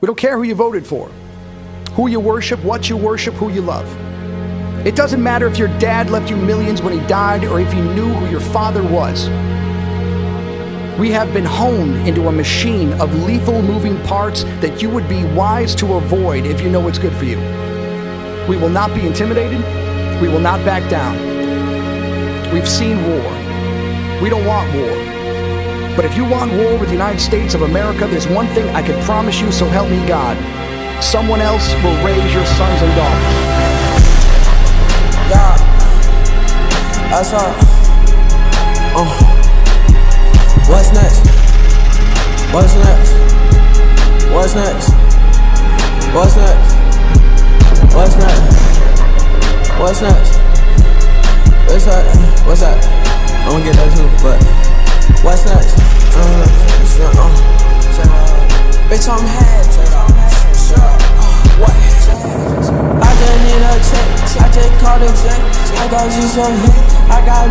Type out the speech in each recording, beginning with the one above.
We don't care who you voted for, who you worship, what you worship, who you love. It doesn't matter if your dad left you millions when he died or if you knew who your father was. We have been honed into a machine of lethal moving parts that you would be wise to avoid if you know what's good for you. We will not be intimidated. We will not back down. We've seen war. We don't want war. But if you want war with the United States of America, there's one thing I can promise you, so help me God. Someone else will raise your sons and daughters. Yeah, that's all. Uh. What's next? What's next? What's next? What's next? What's next? What's next? What's that? What's that? I'm gonna get that too, but what's next? Uh, uh, bitch, I'm head. What? I just need a check. I just called a check. I got you some hit. I got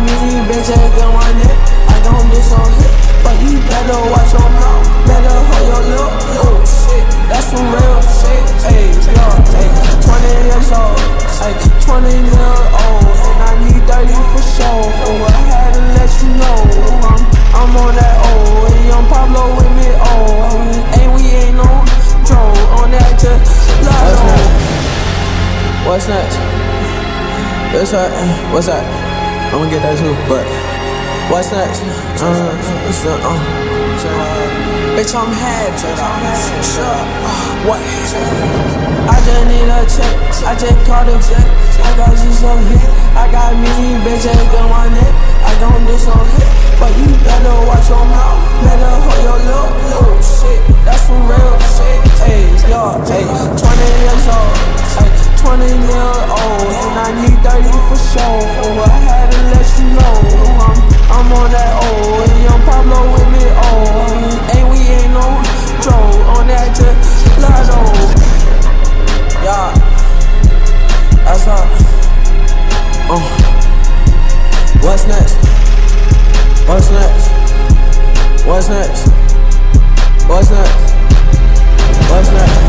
What's next? What's that? What's that? I'm gonna get that too, but. What's next? Uh, what's the, uh, bitch, I'm head. Uh, what? I just need a check. I just called a check. I got you some hit. I got me, bitch, ain't got one hit. I don't do some hit. But you better watch your mouth. Better hold your lip. Shit. That's some real shit. Yo, And I need 30 for sure. Oh, I had to let you know. I'm I'm on that old, and young Pablo with me, oh. And we ain't no drove on that gelato. Yeah, that's all. Uh. What's next? What's next? What's next? What's next?